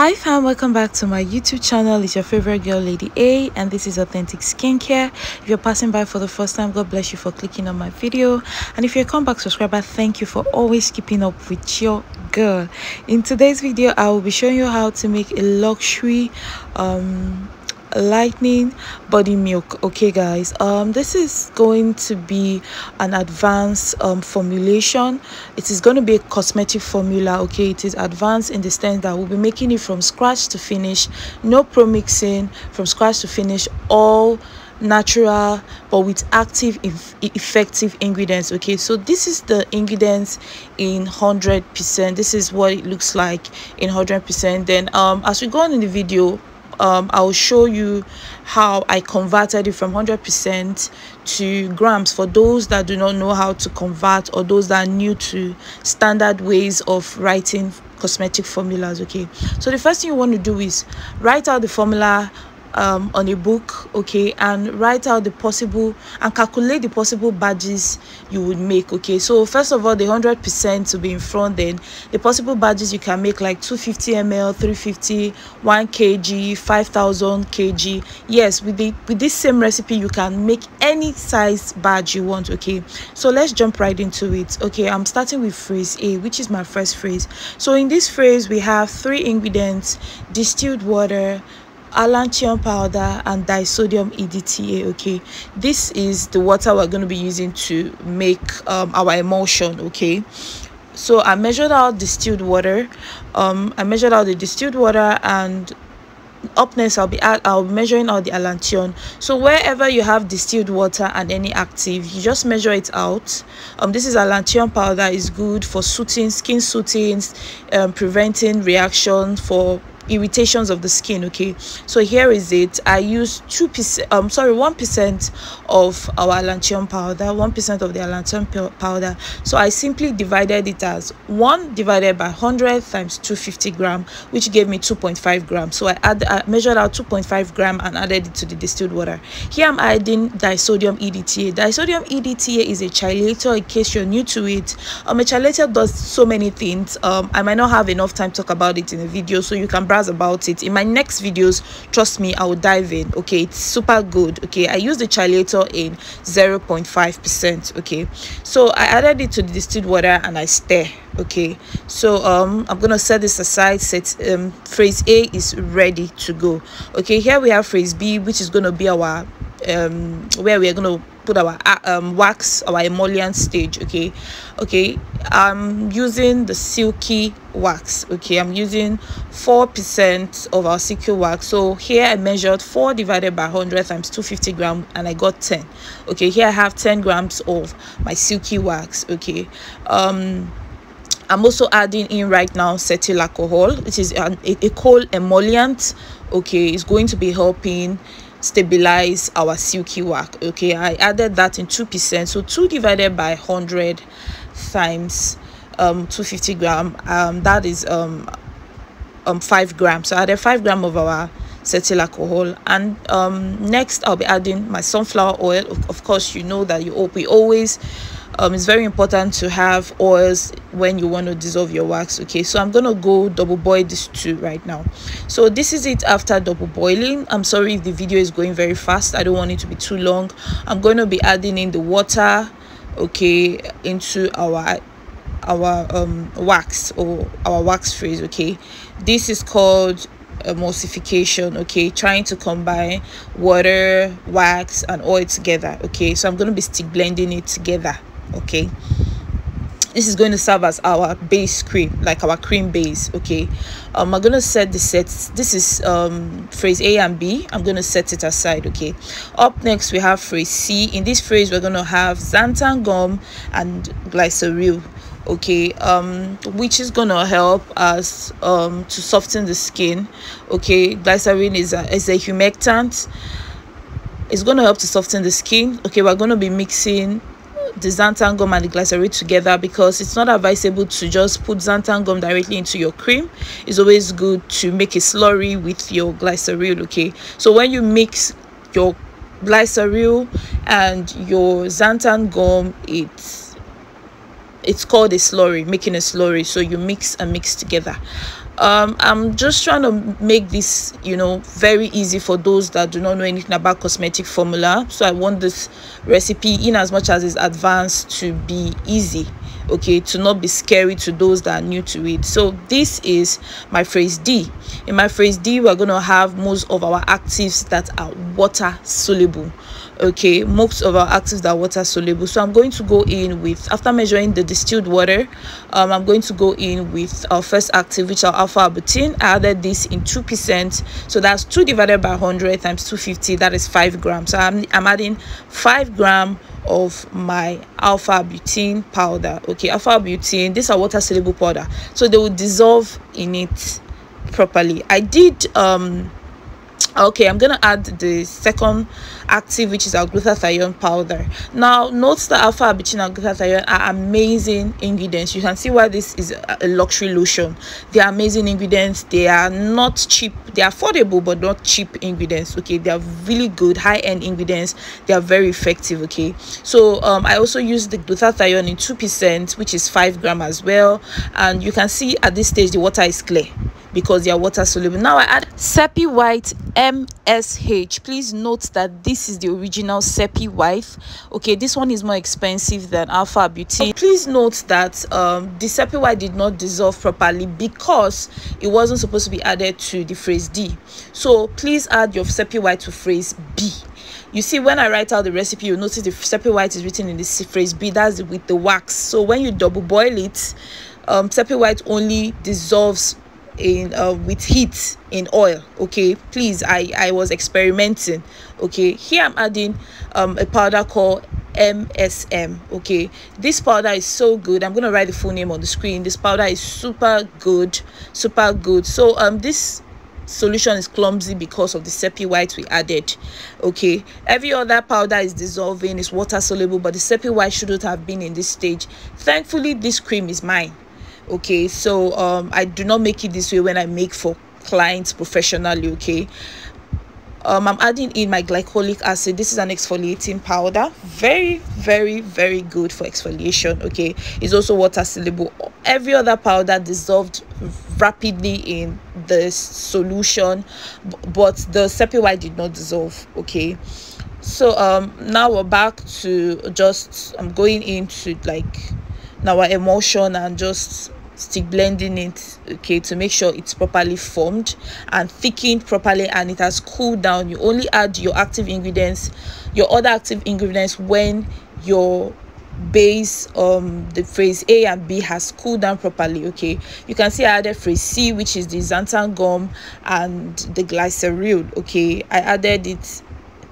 Hi fam, welcome back to my YouTube channel. It's your favorite girl, Lady A, and this is Authentic Skincare. If you're passing by for the first time, God bless you for clicking on my video. And if you're a comeback subscriber, thank you for always keeping up with your girl. In today's video, I will be showing you how to make a luxury um lightning body milk. Okay guys um this is going to be an advanced um formulation. It is going to be a cosmetic formula okay? It is advanced in the sense that we'll be making it from scratch to finish. No pro mixing from scratch to finish all natural but with active effective ingredients okay? So this is the ingredients in 100 percent. This is what it looks like in 100 percent. Then um as we go on in the video um, I'll show you how I converted it from 100% to grams for those that do not know how to convert or those that are new to standard ways of writing cosmetic formulas okay? So the first thing you want to do is write out the formula um, on a book okay and write out the possible and calculate the possible badges you would make okay. So first of all the 100 percent to be in front then the possible badges you can make like 250 ml 350 1 kg 5000 kg. Yes with the with this same recipe you can make any size badge you want okay. So let's jump right into it okay. I'm starting with phrase a which is my first phrase. So in this phrase we have three ingredients distilled water allantoin powder and disodium edta okay? This is the water we're going to be using to make um, our emulsion okay? So i measured out distilled water um i measured out the distilled water and up next i'll be i'll be measuring out the allantoin so wherever you have distilled water and any active you just measure it out. Um this is allantoin powder is good for soothing skin soothing um, preventing reaction for irritations of the skin okay? So here is it. I use two percent um sorry one percent of our allantoin powder one percent of the allantoin powder. So i simply divided it as one divided by 100 times 250 gram which gave me 2.5 grams so i add i measured out 2.5 gram and added it to the distilled water. Here i'm adding disodium edta disodium edta is a chelator in case you're new to it. Um a chelator does so many things. Um i might not have enough time to talk about it in a video so you can browse about it. In my next videos trust me i will dive in. Okay it's super good. Okay i use the chelator in 0.5 percent. Okay so i added it to the distilled water and i stir. Okay so um i'm gonna set this aside. Set um phrase a is ready to go. Okay here we have phrase b which is gonna be our um where we are gonna put our uh, um, wax our emollient stage okay? Okay i'm using the silky wax okay? I'm using four percent of our silky wax. So here i measured four divided by 100 times 250 gram and i got 10 okay here i have 10 grams of my silky wax okay? Um i'm also adding in right now cetyl alcohol. Which is an, a, a cold emollient okay? It's going to be helping stabilize our silky work okay? I added that in two percent so two divided by 100 times um 250 gram um that is um um five grams so i added five gram of our cetyl alcohol and um next i'll be adding my sunflower oil. Of, of course you know that you we always um, it's very important to have oils when you want to dissolve your wax okay? So i'm gonna go double boil this too right now. So this is it after double boiling. I'm sorry if the video is going very fast. I don't want it to be too long. I'm going to be adding in the water okay into our our um wax or our wax phrase okay? This is called emulsification okay? Trying to combine water wax and oil together okay? So i'm going to be stick blending it together okay? This is going to serve as our base cream like our cream base okay? Um i'm gonna set the sets this is um phrase a and b. I'm gonna set it aside okay? Up next we have phrase c. In this phrase we're gonna have xanthan gum and glycerol okay? Um which is gonna help us um to soften the skin okay? Glycerin is a is a humectant. It's going to help to soften the skin okay? We're going to be mixing the xanthan gum and the glycerol together because it's not advisable to just put xanthan gum directly into your cream. It's always good to make a slurry with your glycerol okay? So when you mix your glycerol and your xanthan gum it's it's called a slurry making a slurry. So you mix and mix together um, i'm just trying to make this you know very easy for those that do not know anything about cosmetic formula. So i want this recipe in as much as it's advanced to be easy okay to not be scary to those that are new to it. So this is my phrase d. In my phrase d we're going to have most of our actives that are water soluble okay? Most of our actives that are water soluble. So i'm going to go in with after measuring the distilled water um, i'm going to go in with our first active which are alpha arbutin i added this in two percent. So that's two divided by 100 times 250 that is five grams so i'm, I'm adding five gram of my alpha arbutin powder. Okay alpha arbutin these are water soluble powder. So they will dissolve in it properly. I did um okay i'm gonna add the second active which is our glutathione powder. Now note that alpha arbutin and glutathione are amazing ingredients. You can see why this is a luxury lotion. They are amazing ingredients. They are not cheap. They are affordable but not cheap ingredients okay? They are really good high-end ingredients. They are very effective okay? So um i also use the glutathione in two percent which is five gram as well. And you can see at this stage the water is clear because they are water soluble. Now i add sepi white msh please note that this is the original sepi white. Okay this one is more expensive than alpha beauty. Please note that um, the sepi white did not dissolve properly because it wasn't supposed to be added to the phrase d. So please add your sepi white to phrase b. You see when i write out the recipe you notice the sepi white is written in this phrase b. That's with the wax. So when you double boil it um seppi white only dissolves in uh, with heat in oil okay? Please i i was experimenting okay? Here i'm adding um a powder called msm okay? This powder is so good. I'm gonna write the full name on the screen. This powder is super good super good. So um this solution is clumsy because of the sepia white we added okay? Every other powder is dissolving is water soluble but the sepia white shouldn't have been in this stage. Thankfully this cream is mine okay? So um i do not make it this way when i make for clients professionally okay? Um i'm adding in my glycolic acid. This is an exfoliating powder. Very very very good for exfoliation okay? It's also water soluble. Every other powder dissolved rapidly in the solution but the white did not dissolve okay? So um now we're back to just i'm going into like now our emulsion and just stick blending it okay to make sure it's properly formed and thickened properly and it has cooled down. You only add your active ingredients your other active ingredients when your base um the phrase a and b has cooled down properly okay? You can see i added phrase c which is the xanthan gum and the glycerol okay? I added it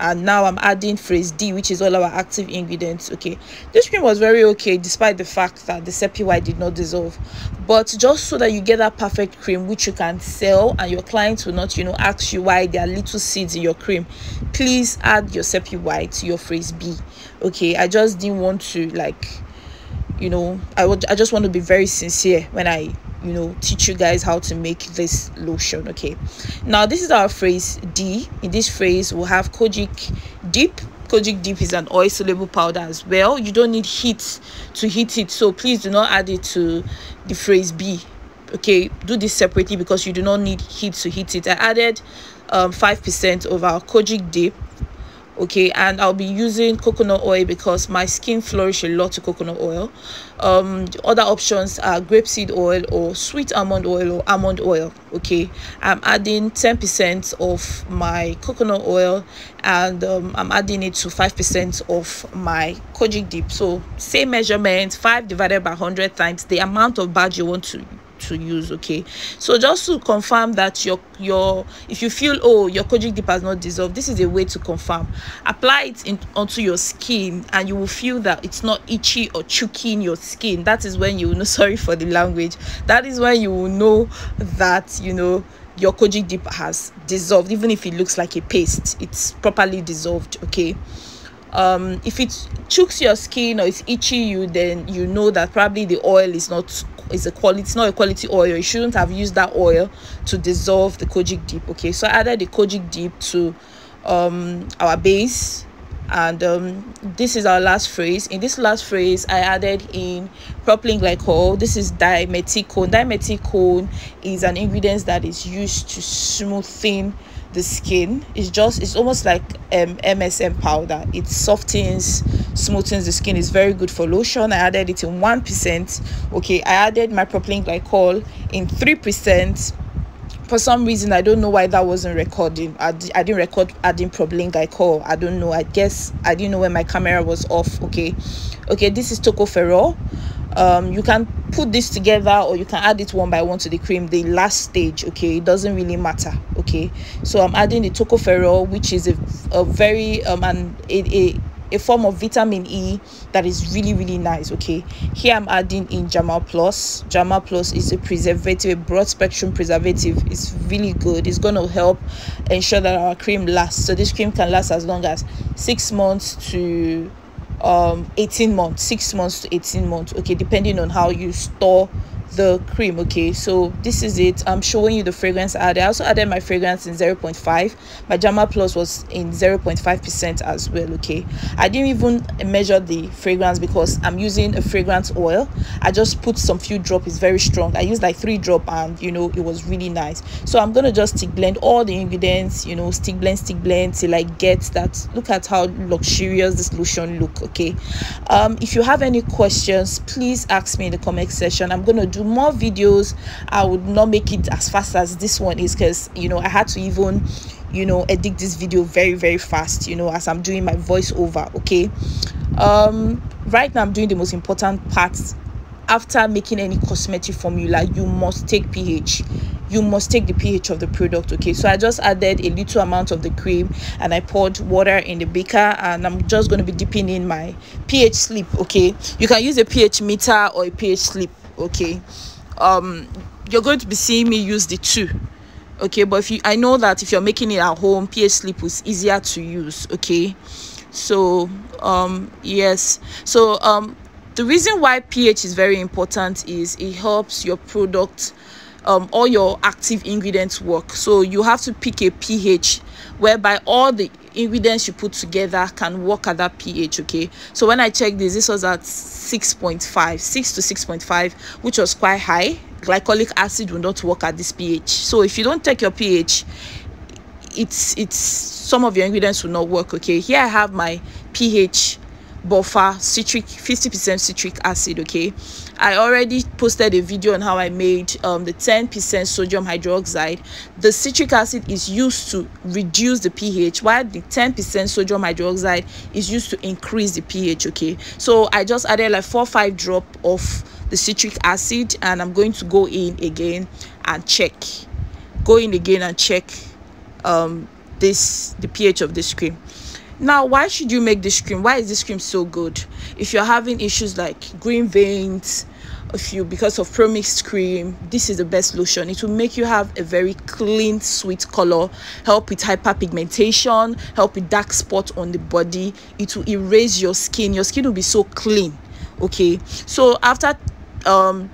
and now i'm adding phrase d which is all our active ingredients. Okay this cream was very okay despite the fact that the sepia did not dissolve. But just so that you get that perfect cream which you can sell and your clients will not you know ask you why there are little seeds in your cream please add your sepia white to your phrase b. Okay i just didn't want to like you know i would i just want to be very sincere when i you know teach you guys how to make this lotion okay? Now this is our phrase d. In this phrase we'll have kojic dip kojic dip is an oil soluble powder as well. You don't need heat to heat it so please do not add it to the phrase b okay? Do this separately because you do not need heat to heat it. I added um, 5% of our kojic dip okay and i'll be using coconut oil because my skin flourish a lot to coconut oil. Um other options are grapeseed oil or sweet almond oil or almond oil okay. I'm adding 10 percent of my coconut oil and um, i'm adding it to five percent of my kojic dip. So same measurement five divided by 100 times the amount of bag you want to to use okay? So just to confirm that your your if you feel oh your kojic dip has not dissolved this is a way to confirm. Apply it in onto your skin and you will feel that it's not itchy or choking your skin. That is when you know sorry for the language that is when you will know that you know your kojic dip has dissolved. Even if it looks like a paste it's properly dissolved okay? Um if it chokes your skin or it's itchy you then you know that probably the oil is not is a quality it's not a quality oil. You shouldn't have used that oil to dissolve the kojic dip okay? So i added the kojic dip to um our base. And um, this is our last phrase. In this last phrase i added in propylene glycol. This is dimethicone dimethicone is an ingredient that is used to smoothing the skin. It's just it's almost like um, msm powder. It softens smoothens the skin. Is very good for lotion. I added it in one percent. Okay i added my propylene glycol in three percent. For some reason i don't know why that wasn't recording. I, I didn't record adding propylene glycol. I don't know. I guess i didn't know when my camera was off. Okay. Okay this is tocopherol um you can put this together or you can add it one by one to the cream the last stage okay? It doesn't really matter okay? So i'm adding the tocopherol which is a, a very um and a, a a form of vitamin E that is really really nice okay? Here I'm adding in Germall Plus. Germall Plus is a preservative a broad spectrum preservative. It's really good. It's going to help ensure that our cream lasts. So this cream can last as long as six months to um 18 months six months to 18 months okay depending on how you store the cream okay? So this is it. I'm showing you the fragrance added i also added my fragrance in 0.5 my Germall Plus was in 0.5 percent as well okay? I didn't even measure the fragrance because i'm using a fragrance oil. I just put some few drop. It's very strong. I used like three drop and you know it was really nice. So i'm gonna just stick blend all the ingredients you know stick blend stick blend till i get that. Look at how luxurious this lotion look okay? Um if you have any questions please ask me in the comment section. I'm gonna do do more videos i would not make it as fast as this one is because you know i had to even you know edit this video very very fast you know as i'm doing my voiceover okay? Um right now i'm doing the most important part. After making any cosmetic formula you must take ph you must take the ph of the product okay? So i just added a little amount of the cream and i poured water in the beaker and i'm just going to be dipping in my ph slip okay? You can use a ph meter or a ph slip okay um you're going to be seeing me use the two okay? But if you i know that if you're making it at home ph slip is easier to use okay? So um yes. So um the reason why ph is very important is it helps your product um, all your active ingredients work. So you have to pick a ph whereby all the ingredients you put together can work at that ph okay? So when i checked this this was at 6.5 6 to 6.5 which was quite high. Glycolic acid will not work at this ph so if you don't take your ph it's it's some of your ingredients will not work okay? Here i have my ph buffer citric 50 percent citric acid okay? I already posted a video on how i made um, the 10 percent sodium hydroxide. The citric acid is used to reduce the ph while the 10 percent sodium hydroxide is used to increase the ph okay? So i just added like four five drop of the citric acid and i'm going to go in again and check go in again and check um this the ph of this cream now why should you make this cream why is this cream so good? If you're having issues like green veins if you because of premixed cream this is the best lotion. It will make you have a very clean sweet color help with hyperpigmentation help with dark spot on the body. It will erase your skin. Your skin will be so clean okay? So after um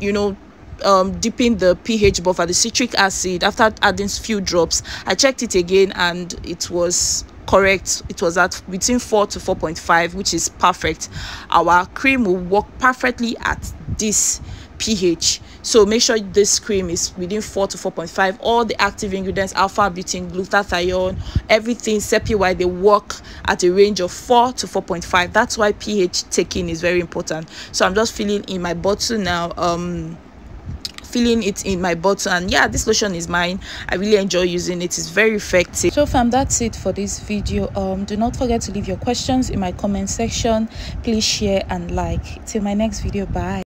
you know um dipping the ph buffer the citric acid after adding few drops i checked it again and it was correct it was at between 4 to 4.5 which is perfect. Our cream will work perfectly at this ph so make sure this cream is within 4 to 4.5 all the active ingredients alpha arbutin glutathione everything sepi they work at a range of 4 to 4.5 that's why ph taking is very important. So i'm just filling in my bottle now. Um feeling it in my bottle and yeah this lotion is mine. I really enjoy using it. It's very effective. So fam that's it for this video. Um do not forget to leave your questions in my comment section. Please share and like. Till my next video bye